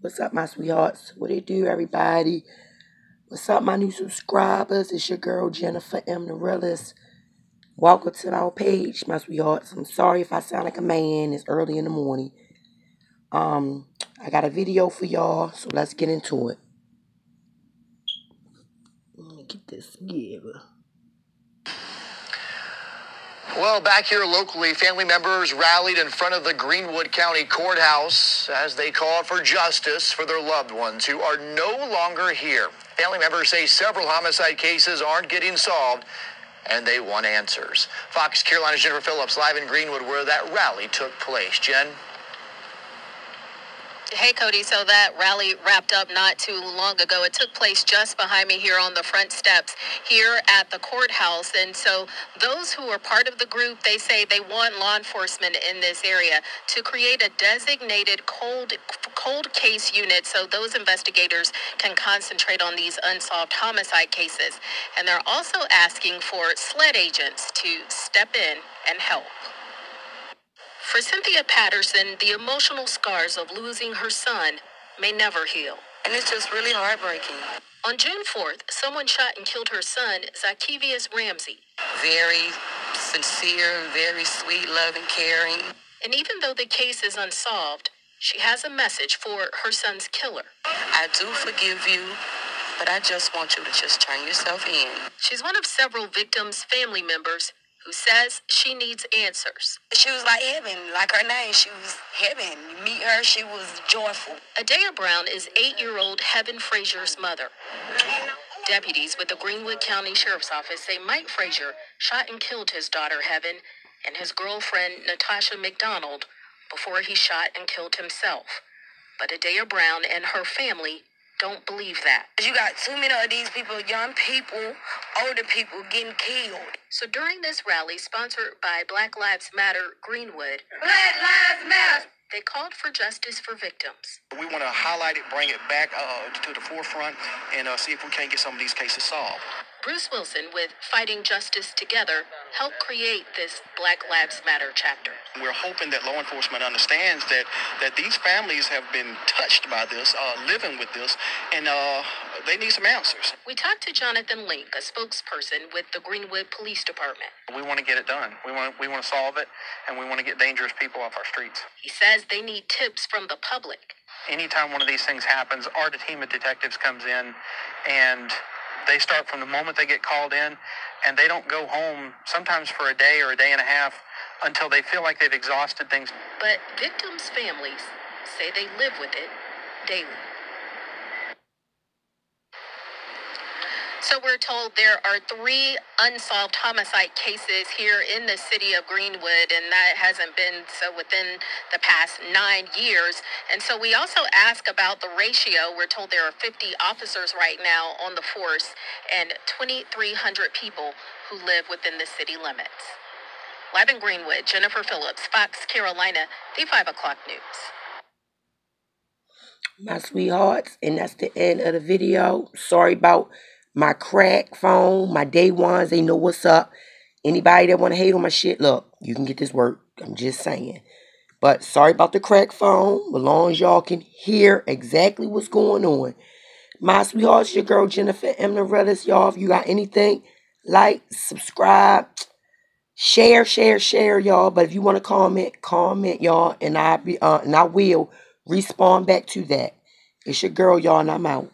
What's up, my sweethearts? What it do, everybody? What's up, my new subscribers? It's your girl, Jennifer M. Darealest. Welcome to our page, my sweethearts. I'm sorry if I sound like a man. It's early in the morning. Um, I got a video for y'all, so let's get into it. Let me get this together. Well, back here locally, family members rallied in front of the Greenwood County Courthouse as they called for justice for their loved ones who are no longer here. Family members say several homicide cases aren't getting solved and they want answers. Fox Carolina's Jennifer Phillips live in Greenwood where that rally took place. Jen? Hey, Cody. So that rally wrapped up not too long ago. It took place just behind me here on the front steps here at the courthouse. And so those who are part of the group, they say they want law enforcement in this area to create a designated cold cold case unit so those investigators can concentrate on these unsolved homicide cases. And they're also asking for SLED agents to step in and help. For Cynthia Patterson, the emotional scars of losing her son may never heal. And it's just really heartbreaking. On June 4th, someone shot and killed her son, Zykevius Ramsey. Very sincere, very sweet, loving, caring. And even though the case is unsolved, she has a message for her son's killer. I do forgive you, but I just want you to just turn yourself in. She's one of several victims' family members who says she needs answers. She was like heaven, like her name. She was heaven. You meet her, she was joyful. Adea Brown is eight year old Heaven Frazier's mother. Deputies with the Greenwood County Sheriff's Office say Mike Frazier shot and killed his daughter Heaven and his girlfriend Natasha McDonald before he shot and killed himself. But Adea Brown and her family don't believe that. You got too many of these people, young people, older people getting killed. So during this rally, sponsored by Black Lives Matter Greenwood, Black Lives Matter. they called for justice for victims. We want to highlight it, bring it back uh, to the forefront, and uh, see if we can't get some of these cases solved. Bruce Wilson, with Fighting Justice Together, helped create this Black Lives Matter chapter. We're hoping that law enforcement understands that that these families have been touched by this, uh, living with this, and uh, they need some answers. We talked to Jonathan Link, a spokesperson with the Greenwood Police Department. We want to get it done. We want we want to solve it, and we want to get dangerous people off our streets. He says they need tips from the public. Anytime one of these things happens, our team of detectives comes in, and they start from the moment they get called in, and they don't go home sometimes for a day or a day and a half until they feel like they've exhausted things. But victims' families say they live with it daily. So we're told there are three unsolved homicide cases here in the city of Greenwood, and that hasn't been so within the past nine years. And so we also ask about the ratio. We're told there are 50 officers right now on the force and 2,300 people who live within the city limits. Live in Greenwood, Jennifer Phillips, Fox Carolina, the 5 o'clock news. My sweethearts, and that's the end of the video. Sorry about my crack phone, my day ones, they know what's up. Anybody that want to hate on my shit, look, you can get this work. I'm just saying. But sorry about the crack phone. As long as y'all can hear exactly what's going on. My sweethearts, your girl Jennifer M. Darealest. Y'all, if you got anything, like, subscribe, share, share, share, y'all. But if you want to comment, comment, y'all, and I be uh, and I will respond back to that. It's your girl, y'all, and I'm out.